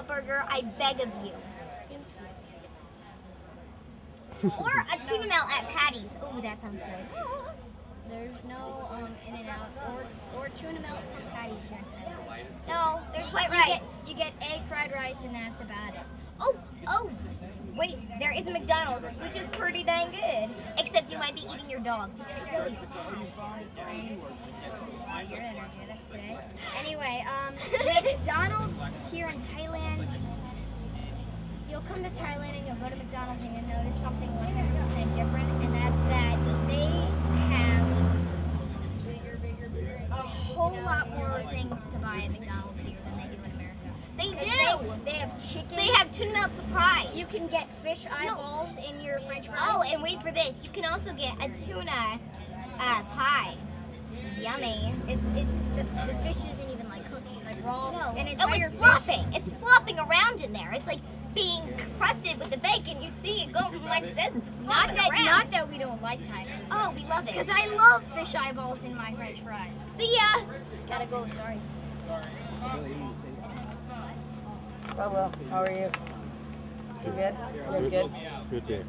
In-N-Out burger, I beg of you. you. or a tuna melt at Patty's. Oh, that sounds good. There's no um, In and Out or, or tuna melt from Patty's here in Thailand. No, there's white You rice. get, you get egg fried rice, and that's about it. Oh, oh, wait, there is a McDonald's, which is pretty dang good. Except you might be eating your dog, which is really sad. You're energetic today. Anyway, um, McDonald's here in Thailand. You'll come to Thailand and you'll go to McDonald's and you'll notice something 100% different, and that's that they have a whole lot more things to buy at McDonald's here than they do in America. They do. They, they have chicken. They have tuna melt surprise. You can get fish eyeballs in your French fries. Oh, and wait for this. You can also get a tuna uh, pie. Yummy. it's it's the, the fish isn't even like cooked. It's like raw. No. And oh, entire it's fish. flopping. It's flopping around in there. It's like being crusted with the bacon. You see it going like this. Not that around. not that we don't like Thai food. Oh, we love it. Because I love fish eyeballs in my French fries. See ya. Gotta go. Sorry. Oh well, how are you? You good? You guys good? Good day.